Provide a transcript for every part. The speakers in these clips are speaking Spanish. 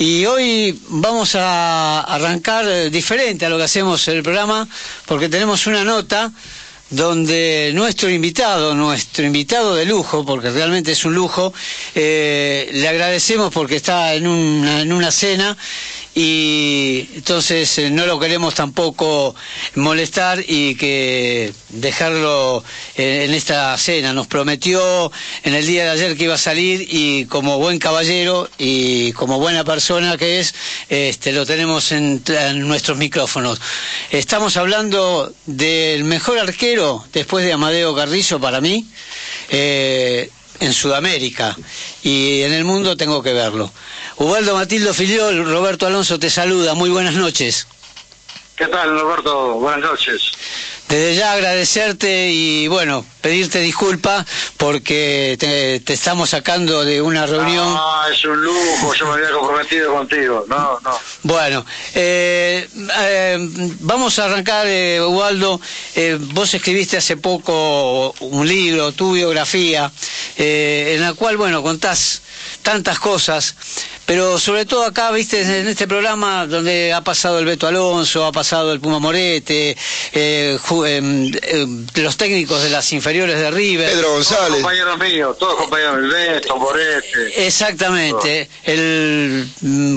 Y hoy vamos a arrancar eh, diferente a lo que hacemos en el programa, porque tenemos una nota donde nuestro invitado, nuestro invitado de lujo, porque realmente es un lujo, eh, le agradecemos porque está en una, en una cena y entonces eh, no lo queremos tampoco molestar y que dejarlo eh, en esta cena. Nos prometió en el día de ayer que iba a salir y como buen caballero y como buena persona que es, este, lo tenemos en, nuestros micrófonos. Estamos hablando del mejor arquero después de Amadeo Carrizo para mí. Eh, en Sudamérica y en el mundo tengo que verlo. Ubaldo Matildo Filiol, Roberto Alonso te saluda, muy buenas noches. ¿Qué tal, Roberto? Buenas noches. Desde ya agradecerte y bueno, pedirte disculpas porque te, te, estamos sacando de una reunión. Ah, es un lujo, yo me había comprometido contigo. No, no. Bueno, eh, eh, vamos a arrancar, eh, Ubaldo. vos escribiste hace poco un libro, tu biografía, en la cual, bueno, contás tantas cosas, pero sobre todo acá, viste, en este programa donde ha pasado el Beto Alonso, ha pasado el Puma Morete, eh, eh, los técnicos de las inferiores de River. Pedro González. Todos compañeros míos, todos compañeros, el Beto, Morete. Exactamente. El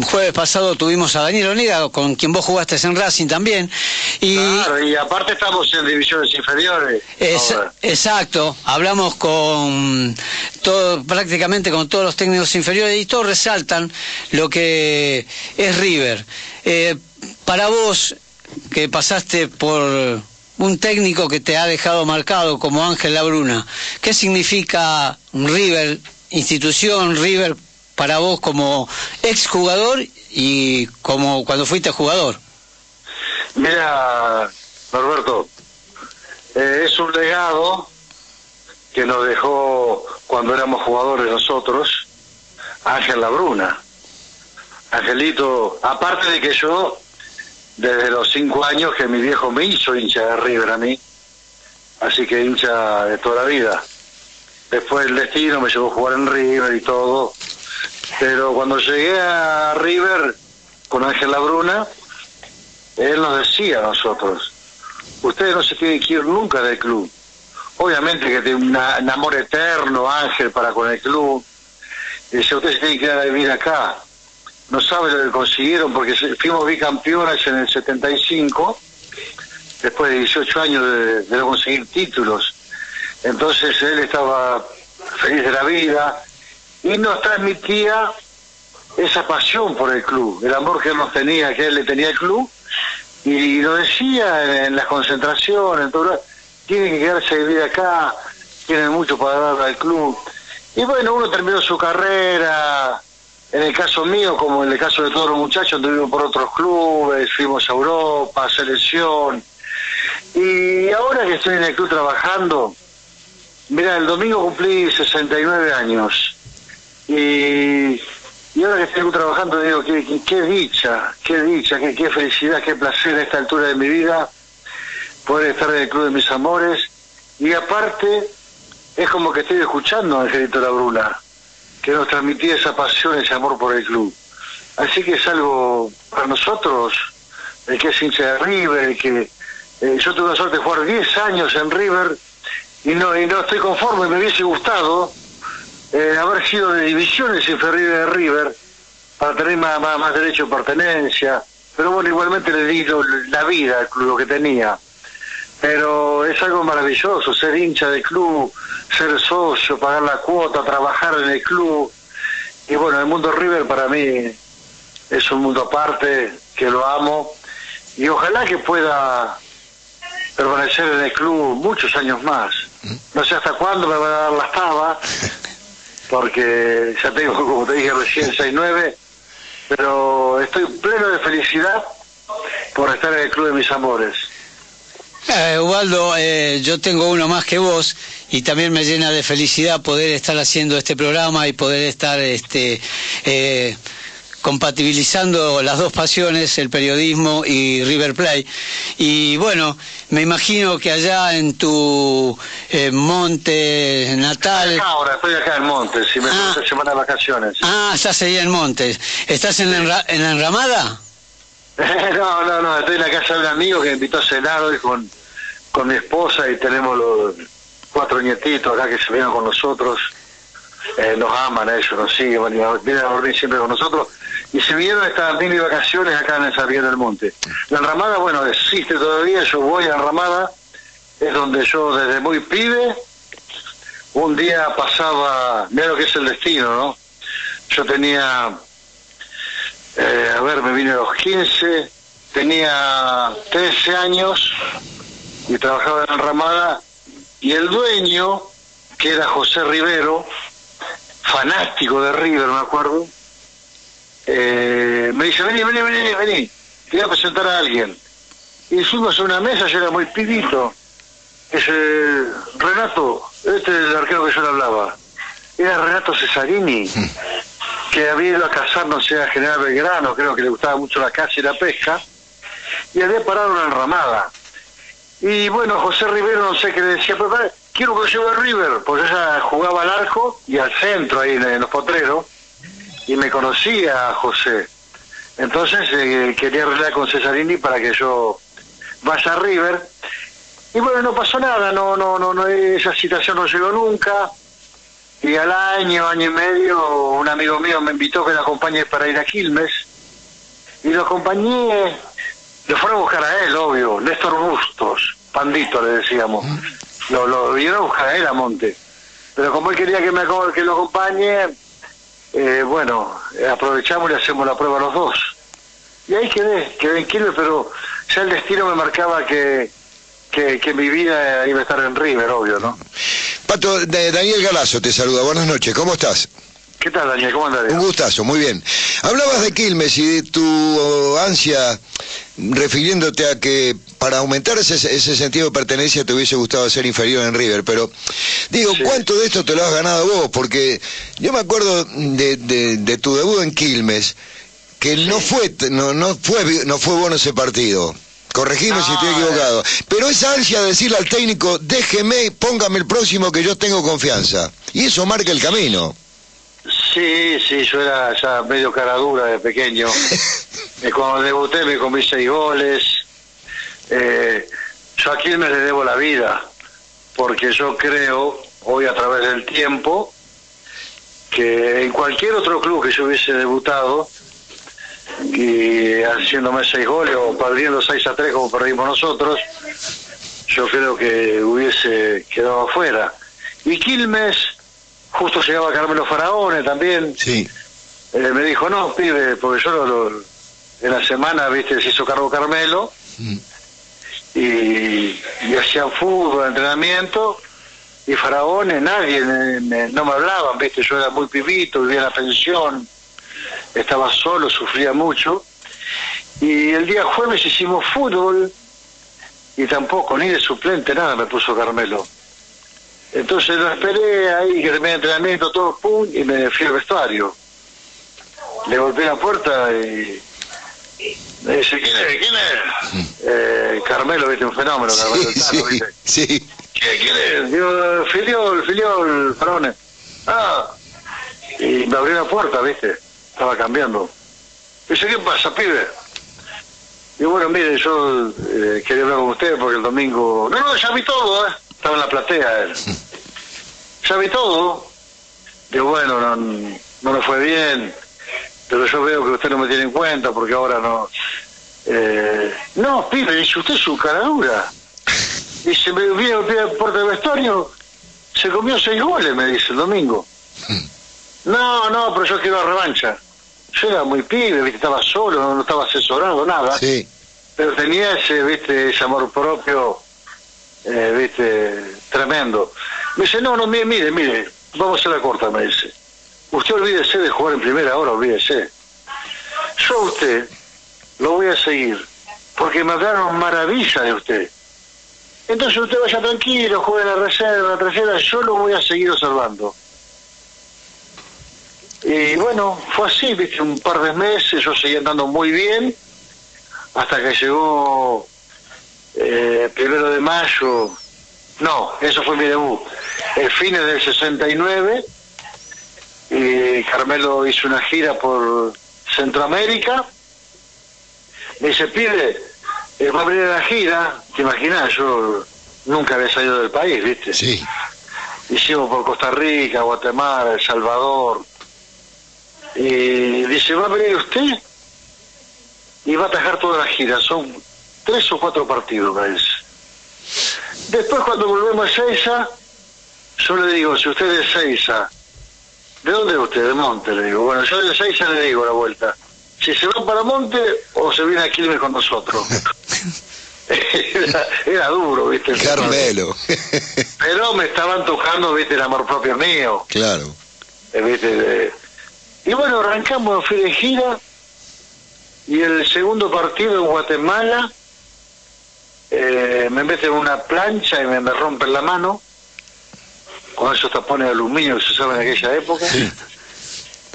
jueves pasado tuvimos a Daniel Onega, con quien vos jugaste en Racing también. Y, claro, y aparte estamos en divisiones inferiores. Es, exacto, hablamos con todo, prácticamente con todos los técnicos inferiores y todos resaltan lo que es River. Eh, para vos, que pasaste por un técnico que te ha dejado marcado como Ángel Labruna, ¿qué significa River, institución River, para vos como exjugador y como cuando fuiste jugador? Mira, Norberto, eh, es un legado que nos dejó cuando éramos jugadores nosotros, Ángel Labruna. Angelito, aparte de que yo, desde los cinco años que mi viejo me hizo hincha de River a mí, así que hincha de toda la vida. Después el destino me llevó a jugar en River y todo, pero cuando llegué a River con Ángel Labruna, él nos decía a nosotros, ustedes no se tienen que ir nunca del club. Obviamente que tiene un amor eterno Ángel para con el club. Dice, ustedes tienen que ir a vivir acá no sabe lo que consiguieron porque fuimos bicampeones en el 75, después de 18 años de, no conseguir títulos. Entonces él estaba feliz de la vida y nos transmitía esa pasión por el club, el amor que él nos tenía, que él le tenía al club, y lo decía en, las concentraciones, tienen que quedarse de vida acá, tienen mucho para dar al club. Y bueno, uno terminó su carrera, en el caso mío, como en el caso de todos los muchachos, anduvimos por otros clubes, fuimos a Europa, selección. Y ahora que estoy en el club trabajando, mira, el domingo cumplí 69 años. Y, y ahora que estoy trabajando, digo, qué, qué, dicha, qué dicha, qué, qué, felicidad, qué placer a esta altura de mi vida poder estar en el club de mis amores. Y aparte, es como que estoy escuchando a Angelito Labruna que nos transmitía esa pasión, ese amor por el club. Así que es algo para nosotros, el que es hincha de River, el que eh, yo tuve la suerte de jugar 10 años en River y no, y no estoy conforme, me hubiese gustado eh, haber sido de divisiones inferiores de River para tener más, más, derecho de pertenencia, pero bueno, igualmente le di la vida al club, que tenía. Pero es algo maravilloso, ser hincha del club, ser socio, pagar la cuota, trabajar en el club. Y bueno, el mundo River para mí es un mundo aparte, que lo amo. Y ojalá que pueda permanecer en el club muchos años más. No sé hasta cuándo me va a dar la taba, porque ya tengo, como te dije recién, 6-9, pero estoy pleno de felicidad por estar en el club de mis amores. Eh, Ubaldo, eh, yo tengo uno más que vos y también me llena de felicidad poder estar haciendo este programa y poder estar este, eh, compatibilizando las dos pasiones, el periodismo y River Plate. Y bueno, me imagino que allá en tu eh, monte natal... ahora, estoy acá en Monte, si me ah, semana de vacaciones. Ah, estás ahí en Monte. ¿Estás en, la, en la enramada? no, no, no, estoy en la casa de un amigo que me invitó a cenar hoy con, con mi esposa y tenemos los cuatro nietitos acá que se vienen con nosotros. Eh, nos aman ellos, nos siguen, vienen a dormir siempre con nosotros y se vieron estas mini vacaciones acá en el Sarrién del Monte. La enramada, bueno, existe todavía, yo voy a la enramada, es donde yo desde muy pibe, un día pasaba, mira lo que es el destino, ¿no? Yo tenía, eh, a ver, me vine a los 15, tenía 13 años y trabajaba en la enramada y el dueño, que era José Rivero, fanático de River, me acuerdo, eh, me dice, vení, vení, vení, vení, te voy a presentar a alguien. Y fuimos a una mesa, yo era muy pibito. Ese Renato, este es el arquero que yo le hablaba. Era Renato Cesarini, que había ido a casar, no sé, a General Belgrano, creo que le gustaba mucho la caza y la pesca, y había parado una enramada. Y bueno, José Rivero, no sé qué le decía, pero quiero que lleve a River, porque ella jugaba al arco y al centro ahí en los potreros y me conocía José. Entonces eh, quería arreglar con Cesarini para que yo vaya a River. Y bueno, no pasó nada, no, no, no, no, esa situación no llegó nunca. Y al año, año y medio, un amigo mío me invitó que lo acompañe para ir a Quilmes. Y lo acompañé, lo fueron a buscar a él, obvio, Néstor Bustos, Pandito le decíamos. Lo, lo vieron a buscar a él a Monte. Pero como él quería que, me, que lo acompañe, eh, bueno, aprovechamos y hacemos la prueba los dos. Y ahí quedé, quedé en Quilmes, pero ya el destino me marcaba que, que, mi vida iba a estar en River, obvio, ¿no? Pato, Daniel Galazo te saluda, buenas noches, ¿cómo estás? ¿Qué tal, Daniel? ¿Cómo andas? Un gustazo, muy bien. Hablabas de Quilmes y de tu ansia, refiriéndote a que para aumentar ese, ese sentido de pertenencia te hubiese gustado ser inferior en River, pero digo, ¿cuánto de esto te lo has ganado vos? Porque yo me acuerdo de, de, tu debut en Quilmes, que no fue no, no fue no fue bueno ese partido. Corregime si estoy equivocado. Pero esa ansia de decirle al técnico, déjeme, póngame el próximo que yo tengo confianza. Y eso marca el camino. Sí, sí, yo era ya medio cara dura de pequeño. Cuando debuté me comí seis goles. Eh, yo aquí me le debo la vida, porque yo creo, hoy a través del tiempo, que en cualquier otro club que yo hubiese debutado, y haciéndome seis goles o perdiendo seis a tres como perdimos nosotros, yo creo que hubiese quedado afuera. Y Quilmes justo llegaba Carmelo Faraone también. Sí. Eh, me dijo, no, pibe, porque yo lo, en la semana, viste, se hizo cargo Carmelo. Mm. Y, y hacían fútbol, entrenamiento. Y Faraone, nadie, no me hablaban, viste, yo era muy pibito, vivía en la pensión. Estaba solo, sufría mucho. Y el día jueves hicimos fútbol. Y tampoco, ni de suplente, nada me puso Carmelo. Entonces lo esperé ahí, que terminé entrenamiento, todo, pum, y me fui al vestuario. Le golpeé la puerta y me dice, ¿quién es? ¿Quién es? Eh, Carmelo, viste, un fenómeno, Carmelo sí, ¿viste? Sí. ¿Quién es? Digo, filiol, filiol, Farone. Ah, y me abrió la puerta, viste, estaba cambiando. Dice, ¿qué pasa, pibe? Digo, bueno, mire, yo eh, quería hablar con usted porque el domingo... No, no, ya vi todo, ¿eh? Estaba en la platea él. Ya vi todo. Digo, bueno, no, no me fue bien, pero yo veo que usted no me tiene en cuenta porque ahora no... Eh, no, pibe, dice usted su cara dura. Dice, me viene a la puerta del vestuario, se comió seis goles, me dice, el domingo. No, no, pero yo quiero la revancha. Yo era muy pibe, ¿viste? estaba solo, no, estaba asesorado, nada. Sí. Pero tenía ese, viste, ese amor propio eh, viste, tremendo. Me dice, no, no, mire, mire, mire, vamos a hacer la corta, me dice. Usted olvídese de jugar en primera hora, olvídese. Yo a usted lo voy a seguir, porque me hablaron maravilla de usted. Entonces usted vaya tranquilo, juegue la reserva, la tercera, yo lo voy a seguir observando. Y bueno, fue así, viste, un par de meses, yo seguía andando muy bien, hasta que llegó eh, primero de mayo, no, eso fue mi debut, el fines del 69, y Carmelo hizo una gira por Centroamérica, me dice, pide, eh, va a abrir la gira, te imaginas, yo nunca había salido del país, viste. Sí. Hicimos por Costa Rica, Guatemala, El Salvador, y dice, ¿va a venir usted? Y va a atajar toda la gira. Son tres o cuatro partidos, parece. Después, cuando volvemos a Seiza, yo le digo, si usted es de Seiza, ¿de dónde es usted? De Monte, le digo. Bueno, yo de Seiza le digo la vuelta. Si se va para Monte o se viene a Quilmes con nosotros. era, era duro, ¿viste? Carmelo. Pero me estaban tocando, ¿viste? El amor propio mío. claro. Eh, ¿viste? De- Y bueno, arrancamos, fui de gira. Y el segundo partido en Guatemala eh, me meten en una plancha y me, me rompen la mano. Con esos tapones de aluminio que se usaban en aquella época.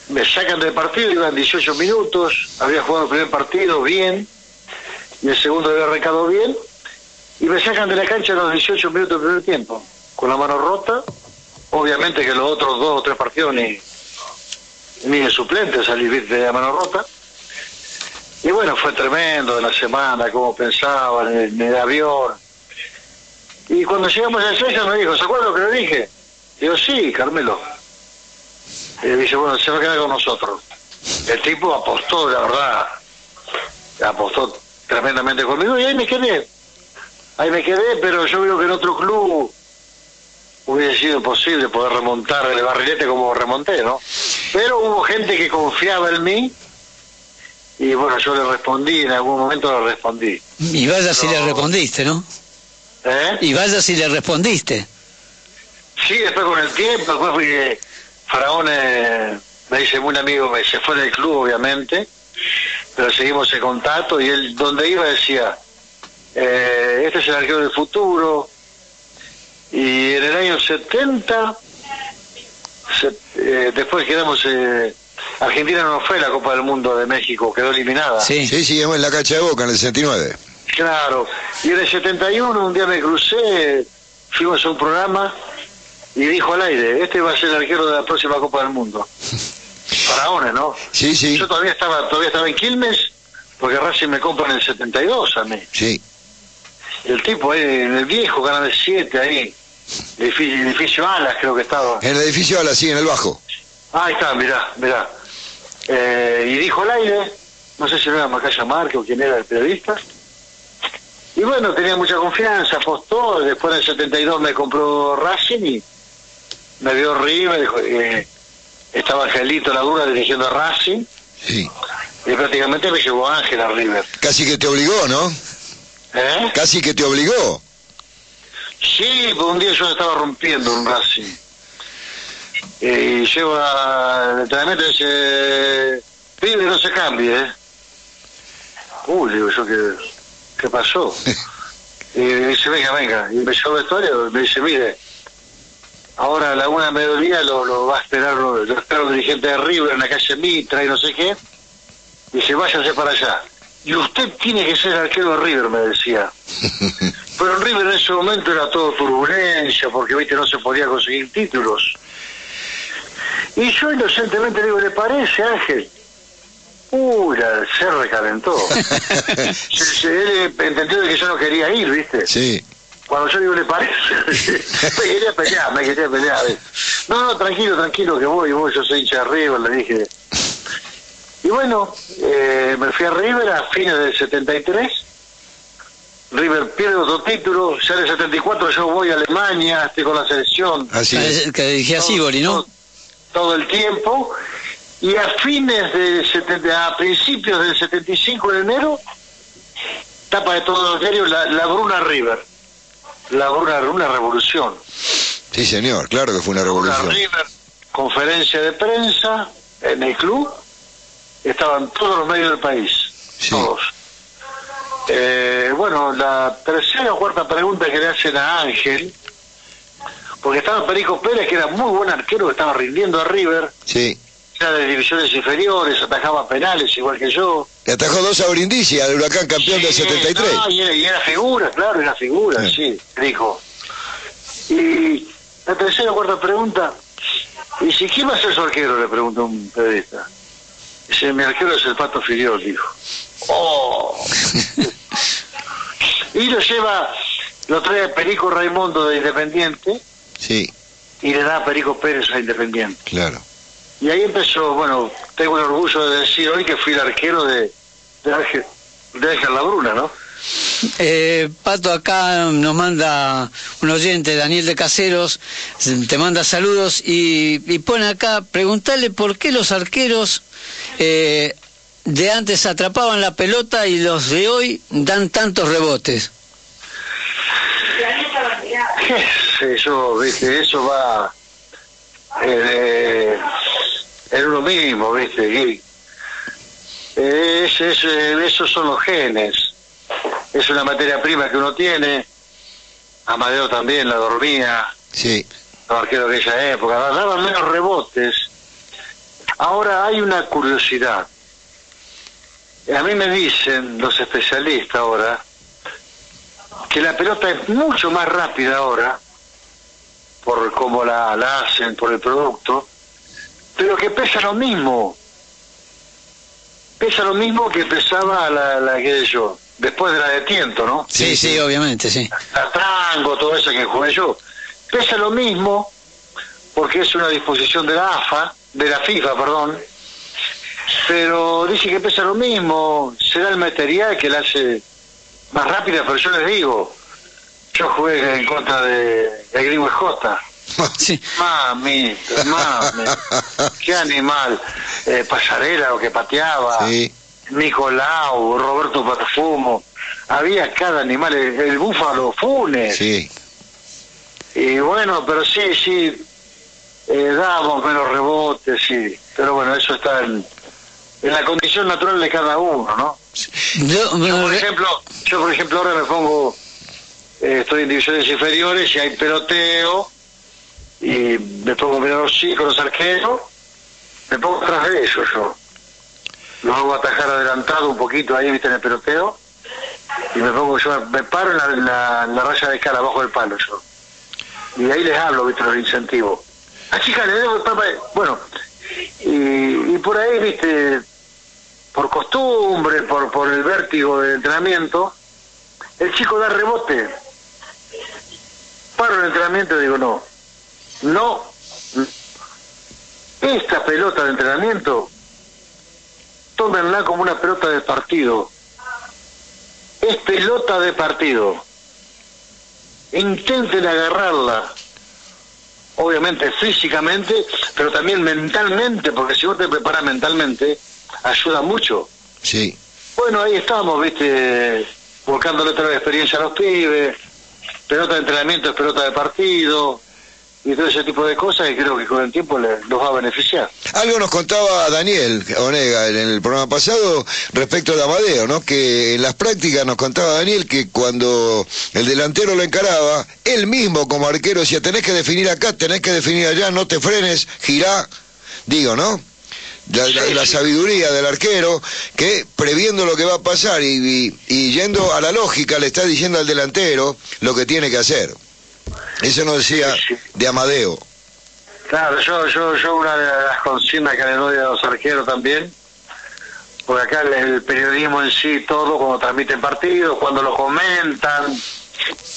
Me sacan del partido, iban 18 minutos, había jugado el primer partido bien. Y el segundo había arrancado bien. Y me sacan de la cancha a los 18 minutos del primer tiempo. Con la mano rota. Obviamente que los otros dos o tres partidos ni, de suplente salí de mano rota. Y bueno, fue tremendo de la semana, cómo pensaban en el, avión. Y cuando llegamos a Seiza me dijo, ¿se acuerda lo que le dije? Digo, sí, Carmelo. Y dice, bueno, se va a quedar con nosotros. El tipo apostó, la verdad, apostó tremendamente conmigo y ahí me quedé. Ahí me quedé, pero yo veo que en otro club hubiese sido imposible poder remontar el barrilete como remonté, ¿no? Pero hubo gente que confiaba en mí y bueno, yo le respondí, en algún momento le respondí. Y vaya si le respondiste, ¿no? ¿Eh? Y vaya si le respondiste. Sí, después con el tiempo, después fui que Faraón eh, me dice muy amigo, me se fue del club obviamente, pero seguimos en contacto y él donde iba decía, eh, este es el arquero del futuro y 70, se- eh, después quedamos, eh, Argentina no fue la Copa del Mundo de México, quedó eliminada. Sí. Sí, sí, en la cancha de Boca en el 69. Claro, y en el 71 un día me crucé, fuimos a un programa y dijo al aire, este va a ser el arquero de la próxima Copa del Mundo. Faraones, ¿no? Sí, sí, Yo todavía estaba todavía estaba en Quilmes, porque Racing me compra en el 72 a mí. sí. El tipo ahí, en el viejo Canal 7, ahí, edificio, edificio Alas creo que estaba. En el edificio Ala, sí, en el bajo. Ah, ahí está, mirá, mirá. Eh, y dijo al aire, no sé si era Macaya Márquez o quién era el periodista. Y bueno, tenía mucha confianza, apostó. Después en el 72 me compró Racing y me vio River. dijo, eh, estaba Angelito Laguna dirigiendo a Racing Sí. y prácticamente me llevó Ángel a River. Casi que te obligó, ¿no? ¿Eh? Casi que te obligó. Sí, pues un día yo estaba rompiendo un Racing. Eh, y llego al entrenamiento y dice, pibe, no se cambie, ¿eh? Uy, digo yo, ¿qué, qué pasó? y dice, venga, venga. Y me llevó vestuario y me dice, mire, ahora a la una mediodía lo, lo va a esperar, lo, lo espera el dirigente de River en la calle Mitra y no sé qué. Dice, váyase para allá. Y usted tiene que ser arquero de River, me decía. Pero en River en ese momento era todo turbulencia, porque viste no se podía conseguir títulos. Y yo inocentemente le digo, ¿le parece, Ángel? Uy, se recalentó. se, se- él entendió de que yo no quería ir, ¿viste? Sí. Cuando yo digo, ¿le parece? me quería pelear, me quería pelear. No, no, tranquilo, tranquilo, que voy, voy, yo soy hincha de River, le dije. Y bueno, eh, me fui a River a fines del 73. River pierde otro título, ya en el 74 yo voy a Alemania, estoy con la selección Así es. Que- dirigía todo- Sibori, ¿no? todo, todo el tiempo. Y a fines del 70, a principios del 75 de enero, tapa de todos los diarios la, la Bruna River. La Bruna, una revolución. Sí, señor, claro que fue una Bruna revolución. River, conferencia de prensa en el club, estaban todos los medios del país, Sí. todos. Eh, bueno, la tercera o cuarta pregunta que le hacen a Ángel, porque estaba Perico Pérez, que era muy buen arquero, que estaba rindiendo a River, Sí, era de divisiones inferiores, atajaba penales igual que yo. Le atajó dos a Brindisi, al Huracán campeón del Sí, 73. no, y, era, y era figura, claro, era figura, Sí. sí, dijo. Y la tercera o cuarta pregunta, ¿y si quién va a ser su arquero? Le preguntó un periodista. Dice, mi arquero es el Pato Filiol, dijo. ¡Oh! y lo lleva, lo trae Perico Raimundo de Independiente Sí, y le da a Perico Pérez a Independiente. claro. Y ahí empezó, bueno, tengo el orgullo de decir hoy que fui el arquero de, de Ángel, de Ángel Labruna, ¿no? Eh, Pato, acá nos manda un oyente, Daniel de Caseros, te manda saludos y, y pone acá, preguntarle por qué los arqueros eh, de antes atrapaban la pelota y los de hoy dan tantos rebotes. Eso, viste, eso va eh, en uno mismo, viste. y, eh, ese- ese- esos son los genes. Es una materia prima que uno tiene. Amadeo también la dormía, Sí, los arqueros de aquella época, daban menos rebotes. Ahora hay una curiosidad. A mí me dicen los especialistas ahora que la pelota es mucho más rápida ahora, por cómo la, la hacen, por el producto, pero que pesa lo mismo. Pesa lo mismo que pesaba la, la que yo, después de la de tiento, ¿no? Sí, Sí, sí, sí. obviamente, sí. la tango, todo eso que jugué yo. Pesa lo mismo porque es una disposición de la AFA, de la FIFA, perdón, pero dice que pesa lo mismo, será el material que la hace más rápida, pero yo les digo, yo jugué en contra de, de Gringo. Sí. Mami, mami, qué animal, eh, pasarela lo que pateaba. sí. Nicolau, Roberto Perfumo, había cada animal, el, el búfalo Funes, Sí, y bueno, pero sí, sí, eh, damos menos rebotes, sí, pero bueno, eso está en, en la condición natural de cada uno, ¿no? Yo- Yo, por ejemplo, yo por ejemplo ahora me pongo, eh, estoy en divisiones inferiores y hay peloteo, y me pongo a mirar los chicos, los arqueros, me pongo atrás de ellos yo. Lo hago atajar adelantado un poquito ahí, viste, en el peloteo, y me pongo yo, me paro en la, en la- en la raya de cara, abajo del palo yo. Y ahí les hablo, viste, los incentivo. Chica, le debo, papá, bueno, y, y por ahí, viste, por costumbre, por, por el vértigo del entrenamiento, el chico da rebote. Paro el entrenamiento y digo, no, no, esta pelota de entrenamiento, tómenla como una pelota de partido. Es pelota de partido. Intenten agarrarla. Obviamente físicamente, pero también mentalmente, porque si vos te preparas mentalmente, ayuda mucho. sí. Bueno, ahí estamos, viste, buscándole otra experiencia a los pibes, pelota de entrenamiento es pelota de partido, y todo ese tipo de cosas que creo que con el tiempo le- los va a beneficiar. Algo nos contaba Daniel Onega en el programa pasado respecto de Amadeo, ¿no? Que en las prácticas nos contaba Daniel que cuando el delantero lo encaraba, él mismo como arquero decía, tenés que definir acá, tenés que definir allá, no te frenes, girá, digo, ¿no? La, la- la sabiduría del arquero que previendo lo que va a pasar y, y- y yendo a la lógica le está diciendo al delantero lo que tiene que hacer. Eso nos decía de Amadeo. Claro, yo, yo, yo una de las consignas que le doy a los arqueros también, porque acá el, el periodismo en sí, todo, cuando transmiten partidos, cuando lo comentan,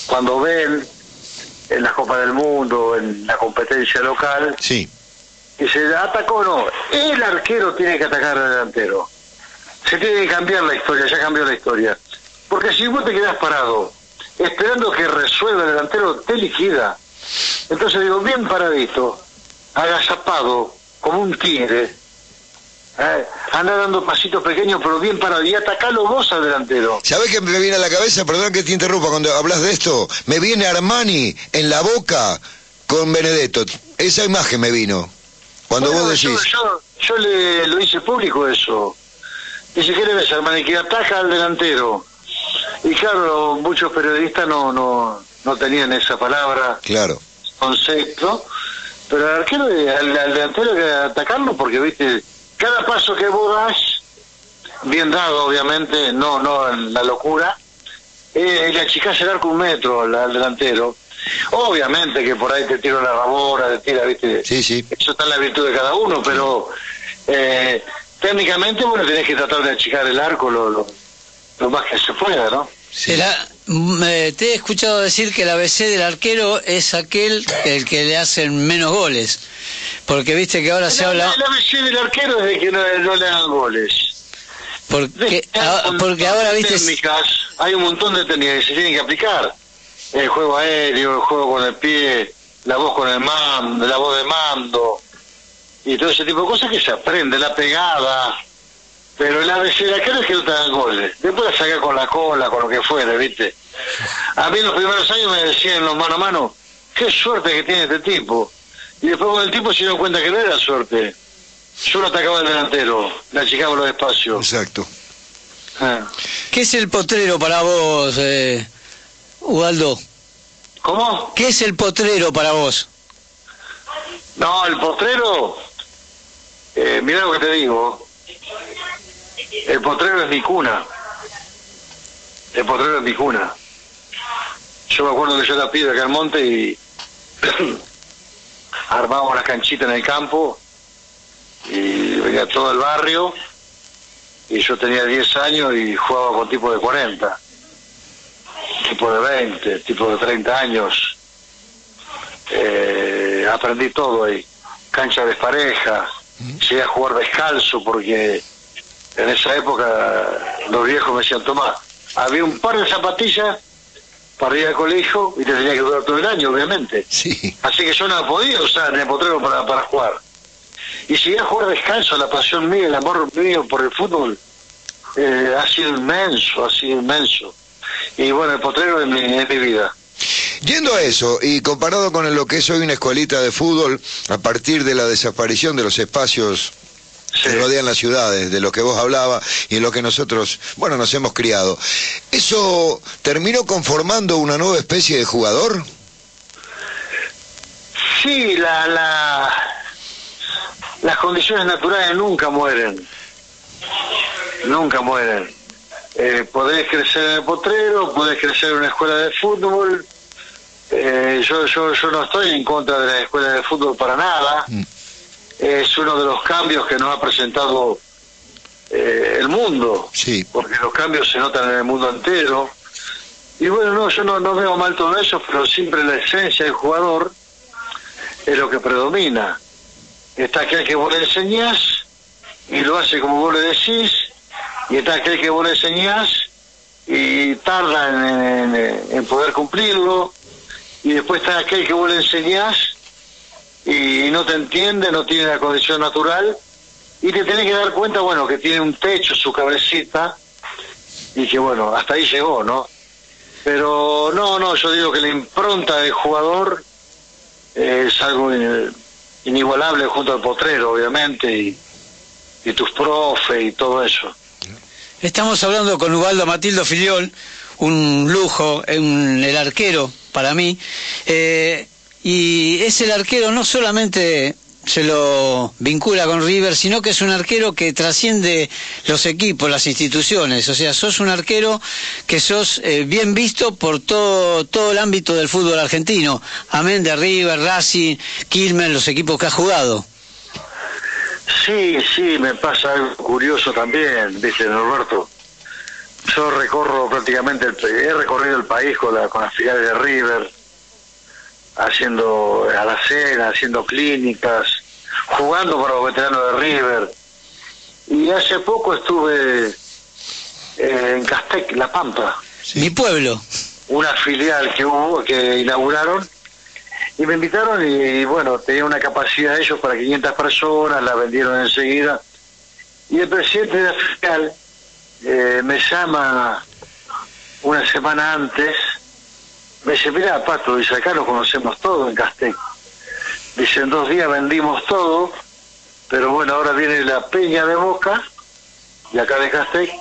cuando ven en la Copa del Mundo, en la competencia local, Sí, y se atacó o no. El arquero tiene que atacar al delantero. Se tiene que cambiar la historia, ya cambió la historia. Porque si vos te quedás parado esperando que resuelva el delantero, te liquida. Entonces digo, bien paradito, agazapado, como un tigre, eh, anda dando pasitos pequeños, pero bien parado, y atacalo vos al delantero. ¿Sabés qué me viene a la cabeza? Perdón que te interrumpa cuando hablas de esto. Me viene Armani en la boca con Benedetto. Esa imagen me vino. Cuando Bueno, vos decís. yo, yo le, lo hice público eso. Dice, ¿qué le ves, hermano? Que ataca al delantero. Y claro, muchos periodistas no, no, no tenían esa palabra, Claro. concepto, Pero al arquero, al, al delantero hay que atacarlo porque, viste, cada paso que vos das, bien dado obviamente, no no en la locura, eh, le achicás el arco un metro al, al delantero. Obviamente que por ahí te tira una rabora, te tira, viste, Sí, sí. eso está en la virtud de cada uno, pero eh, técnicamente, bueno, tenés que tratar de achicar el arco lo, lo, lo más que se pueda, ¿no? El a- mm, eh, te he escuchado decir que el ABC del arquero es aquel el que le hacen menos goles. Porque viste que ahora se La- habla... La, la ABC del arquero es de que no, no le hagan goles. Porque, ah, porque ahora viste... técnicas, hay un montón de técnicas que se tienen que aplicar. El juego aéreo, el juego con el pie, la voz con el mando, la voz de mando, y todo ese tipo de cosas que se aprende, la pegada. Pero el ABC de arquero es que no te dan goles. Después la saca con la cola, con lo que fuere, ¿viste? A mí en los primeros años me decían los mano a mano, qué suerte que tiene este tipo. Y después con el tipo se dieron cuenta que no era suerte. Solo atacaba el delantero, le achicaba los espacios. Exacto. Ah. ¿Qué es el potrero para vos, eh, Ubaldo? ¿Cómo? ¿Qué es el potrero para vos? No, el potrero, eh, mira lo que te digo, el potrero es mi cuna. El potrero es mi cuna. Yo me acuerdo que yo era pibe acá en Monte y armábamos las canchitas en el campo y venía todo el barrio y yo tenía 10 años y jugaba con tipo de 40, tipo de 20, tipo de 30 años. Eh, aprendí todo ahí. Cancha despareja, llegué a jugar descalzo porque en esa época los viejos me decían, Tomás, había un par de zapatillas para ir al colegio y te tenía que durar todo el año, obviamente. Sí. Así que yo no podía usar el potrero para, para jugar. Y si a jugar descalzo, la pasión mía, el amor mío por el fútbol, eh, ha sido inmenso, ha sido inmenso. Y bueno, el potrero es mi, es mi vida. Yendo a eso, y comparado con lo que es hoy una escuelita de fútbol, a partir de la desaparición de los espacios Sí. que rodean las ciudades, de lo que vos hablabas y en lo que nosotros, bueno, nos hemos criado, ¿eso terminó conformando una nueva especie de jugador? Sí, la, la, las condiciones naturales nunca mueren. Nunca mueren. Eh, podés crecer en el potrero, podés crecer en una escuela de fútbol. Eh, yo, yo, yo no estoy en contra de la escuela de fútbol para nada. Mm. Es uno de los cambios que nos ha presentado eh, el mundo Sí. porque los cambios se notan en el mundo entero. Y bueno, no, yo no, no veo mal todo eso, pero siempre la esencia del jugador es lo que predomina. Está aquel que vos le enseñás y lo hace como vos le decís, y está aquel que vos le enseñás y tarda en, en- en poder cumplirlo, y después está aquel que vos le enseñás y no te entiende, no tiene la condición natural, y te tenés que dar cuenta, bueno, que tiene un techo su cabecita, y que bueno, hasta ahí llegó, ¿no? Pero no, no, yo digo que la impronta del jugador es algo inigualable junto al potrero, obviamente, y, y tus profes y todo eso. Estamos hablando con Ubaldo Matildo Filiol, un lujo, un- el arquero para mí. Eh, y es el arquero no solamente se lo vincula con River, sino que es un arquero que trasciende los equipos, las instituciones. O sea, sos un arquero que sos eh, bien visto por todo, todo el ámbito del fútbol argentino. Amén de River, Racing, Quilmes, los equipos que ha jugado. Sí, sí, me pasa algo curioso también, dice Norberto. Yo recorro prácticamente, el, he recorrido el país con, la, con las filiales de River, haciendo a la cena, haciendo clínicas, jugando para los veteranos de River. Y hace poco estuve eh, en Castec, La Pampa, Mi pueblo. una filial que hubo, que inauguraron, y me invitaron y, bueno, tenía una capacidad de ellos para 500 personas, la vendieron enseguida. Y el presidente de la filial eh, me llama una semana antes, me dice, mira, Pato, dice, acá lo conocemos todo en Castec. Dice, en dos días vendimos todo, pero bueno, ahora viene la Peña de Boca, de acá de Castec,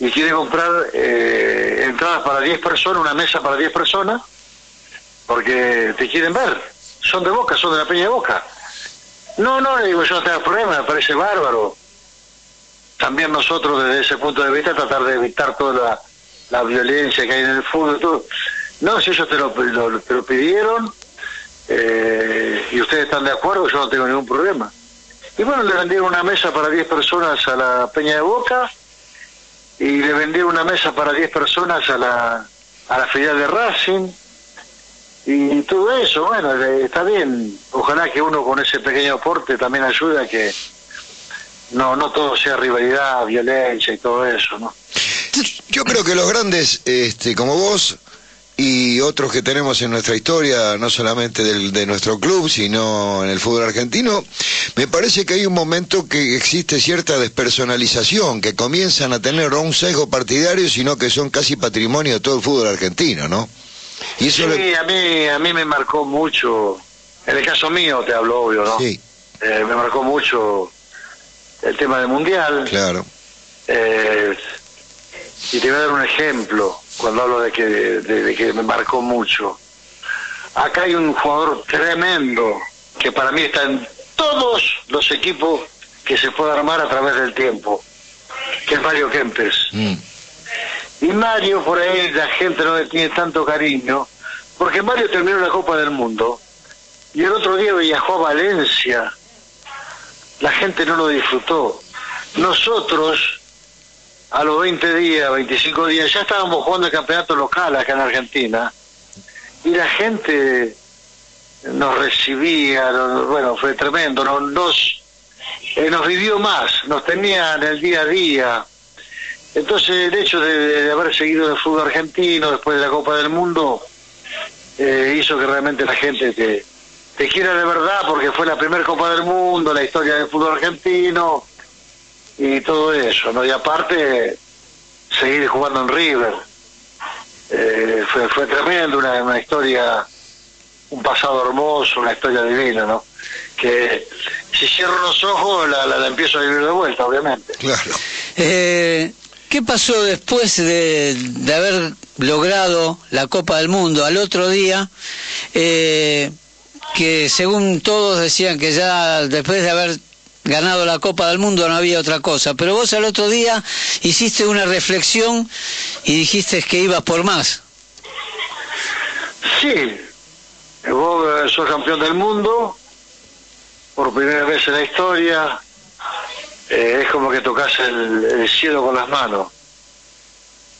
y quiere comprar eh, entradas para 10 personas, una mesa para 10 personas, porque te quieren ver. son de Boca, son de la Peña de Boca. No, no, le digo, yo no tengo problema, me parece bárbaro. También nosotros desde ese punto de vista tratar de evitar toda la, violencia que hay en el fútbol. Todo. No, si ellos te lo, te lo pidieron eh, y ustedes están de acuerdo, yo no tengo ningún problema. Y bueno, le vendieron una mesa para 10 personas a la Peña de Boca y le vendieron una mesa para 10 personas a la, a la filial de Racing y todo eso, bueno, eh, está bien. Ojalá que uno con ese pequeño aporte también ayude a que no, no todo sea rivalidad, violencia y todo eso, ¿no? Yo creo que los grandes, este, como vos, y otros que tenemos en nuestra historia, no solamente del, de nuestro club, sino en el fútbol argentino, me parece que hay un momento que existe cierta despersonalización, que comienzan a tener un sesgo partidario, sino que son casi patrimonio de todo el fútbol argentino, ¿no? Y eso sí, a, mí, a mí me marcó mucho, en el caso mío te hablo obvio, ¿no? Sí. Eh, me marcó mucho el tema del Mundial. Claro. Eh, y te voy a dar un ejemplo cuando hablo de que, de, que me marcó mucho. Acá hay un jugador tremendo que para mí está en todos los equipos que se puede armar a través del tiempo, que es Mario Kempes. Mm. Y Mario, por ahí la gente no le tiene tanto cariño, porque Mario terminó la Copa del Mundo y el otro día viajó a Valencia. La gente no lo disfrutó. Nosotros, a los 20 días, 25 días, ya estábamos jugando el campeonato local acá en Argentina y la gente nos recibía, bueno, fue tremendo, nos, nos, eh, nos vivió más, nos tenía en el día a día. Entonces el hecho de, haber seguido el fútbol argentino después de la Copa del Mundo eh, hizo que realmente la gente te, quiera de verdad porque fue la primera Copa del Mundo, la historia del fútbol argentino y todo eso, ¿no? Y aparte, seguir jugando en River. Eh, fue, fue tremendo, una, una historia, un pasado hermoso, una historia divina, ¿no? Que si cierro los ojos la, la, empiezo a vivir de vuelta, obviamente. Claro. Eh, ¿Qué pasó después de, de, haber logrado la Copa del Mundo al otro día? Eh, que según todos decían que ya después de haber ganado la Copa del Mundo no había otra cosa. Pero vos al otro día hiciste una reflexión y dijiste que ibas por más. Sí, vos sos campeón del mundo por primera vez en la historia. Eh, es como que tocas el, el cielo con las manos.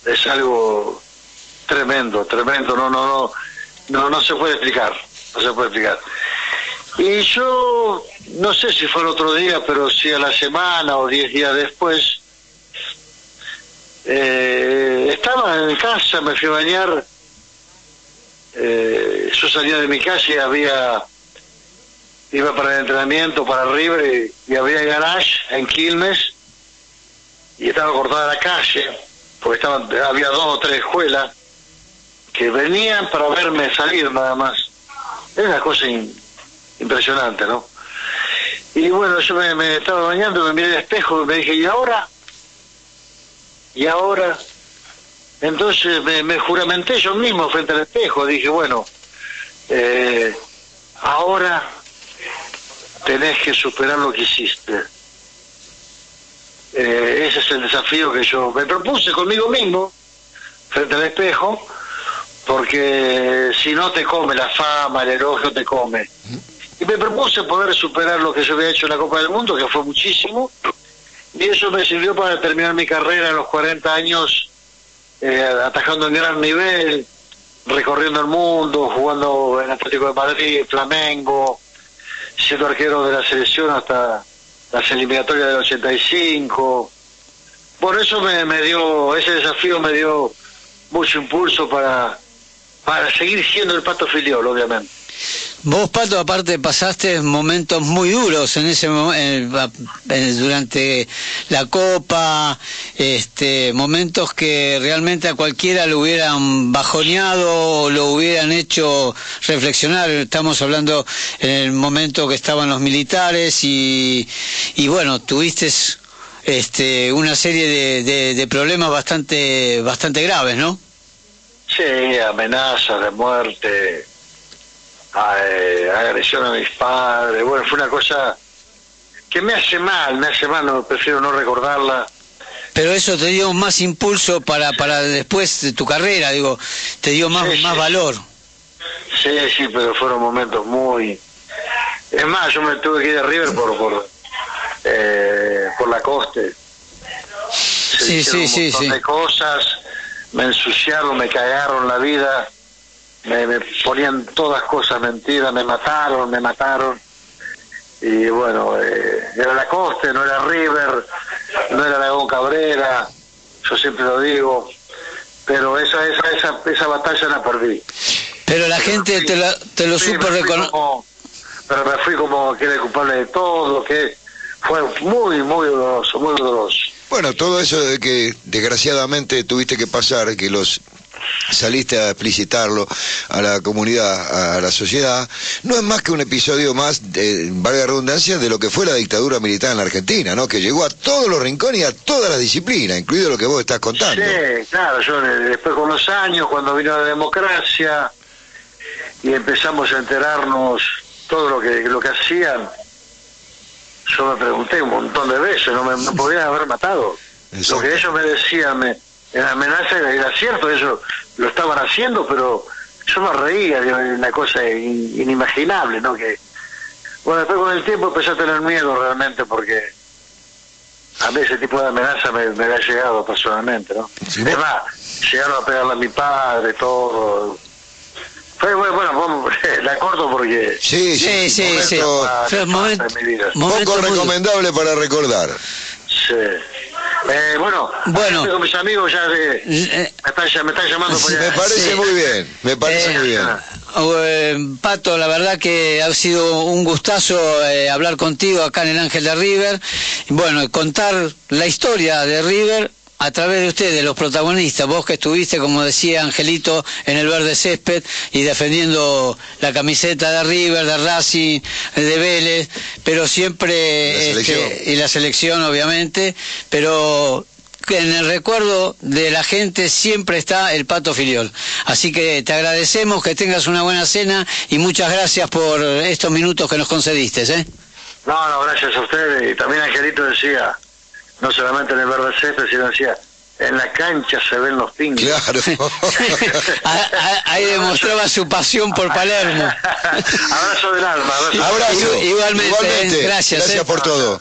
Es algo tremendo, tremendo. No, no, no, no, no se puede explicar. No se puede explicar. Y yo, no sé si fue el otro día, pero si a la semana o diez días después, eh, estaba en casa, me fui a bañar, eh, yo salía de mi casa y había, iba para el entrenamiento, para River, y, había garage en Quilmes, y estaba cortada la calle, porque estaban, había dos o tres escuelas que venían para verme salir nada más. Es una cosa impresionante, ¿no? Y bueno, yo me, estaba bañando, me miré al espejo y me dije, ¿y ahora? ¿Y ahora? Entonces me, juramenté yo mismo frente al espejo, dije, bueno, eh, ahora tenés que superar lo que hiciste. Eh, ese es el desafío que yo me propuse conmigo mismo, frente al espejo, porque si no te come la fama, el elogio te come. Y me propuse poder superar lo que yo había hecho en la Copa del Mundo, que fue muchísimo, y eso me sirvió para terminar mi carrera a los 40 años, eh, atajando en gran nivel, recorriendo el mundo, jugando en Atlético de Madrid, Flamengo, siendo arquero de la selección hasta las eliminatorias del 85. Por eso me, me dio, ese desafío me dio mucho impulso para, para seguir siendo el pato filiol, obviamente. Vos, Pato, aparte pasaste momentos muy duros en ese durante la Copa, este, momentos que realmente a cualquiera lo hubieran bajoneado o lo hubieran hecho reflexionar. Estamos hablando en el momento que estaban los militares y, y bueno, tuviste este, una serie de, de problemas bastante, bastante graves, ¿no? Sí, amenazas de muerte eh, agresión a mis padres. Bueno, fue una cosa que me hace mal, me hace mal, no, prefiero no recordarla. Pero eso te dio más impulso para, para después de tu carrera, digo, te dio más, Sí, más sí. valor. Sí, sí, pero fueron momentos muy... Es más, yo me tuve que ir de River por por, eh, por la coste. Se Sí, sí, un sí, sí. de cosas, me ensuciaron, me cagaron la vida, me, me ponían todas cosas mentiras, me mataron, me mataron. Y bueno, eh, era la coste, no era River, no era Aragón Cabrera, yo siempre lo digo, pero esa, esa, esa, esa batalla la perdí. Pero la gente te, la- te lo Sí, supo reconocer. Pero me fui como que era el culpable de todo, que fue muy, muy doloroso, muy doloroso. Bueno, todo eso de que desgraciadamente tuviste que pasar, que los saliste a explicitarlo a la comunidad, a la sociedad, no es más que un episodio más, de, valga redundancia, de lo que fue la dictadura militar en la Argentina, ¿no? Que llegó a todos los rincones y a todas las disciplinas, incluido lo que vos estás contando. Sí, claro, yo después con los años, cuando vino la democracia y empezamos a enterarnos todo lo que lo que hacían, yo me pregunté un montón de veces, no me no podían haber matado. Exacto. Lo que ellos me decían, me, en amenaza era, era cierto, ellos lo estaban haciendo, pero yo me reía, digo, era una cosa in- inimaginable, ¿no? Que, bueno, después con el tiempo empecé a tener miedo realmente porque a mí ese tipo de amenaza me, me había llegado personalmente, ¿no? Sí, es más, llegaron a pegarle a mi padre, todo. Fue bueno, bueno, la corto porque... Sí, Sí, sí, momento sí. Momento, de mi vida. momento Poco muy- recomendable para recordar. Sí. Eh, bueno, Bueno. con mis amigos ya de... Eh, Me están, ya- me están llamando por Me parece Sí. muy bien, me parece Eh, muy bien. Eh, Pato, la verdad que ha sido un gustazo eh, hablar contigo acá en el Ángel de River. Bueno, contar la historia de River a través de ustedes, los protagonistas. Vos que estuviste, como decía Angelito, en el verde césped y defendiendo la camiseta de River, de Racing, de Vélez, pero siempre... La este, y la selección, obviamente, pero en el recuerdo de la gente siempre está el Pato Filiol. Así que te agradecemos, que tengas una buena cena y muchas gracias por estos minutos que nos concediste. ¿eh? No, no, gracias a ustedes. Y también Angelito decía, no solamente en el verde césped, sino decía, en la cancha se ven los pingos. Claro. Ahí demostraba su pasión por Palermo. abrazo del alma. Abrazo. Abrazo. Igualmente, Igualmente. gracias, Gracias eh. por todo.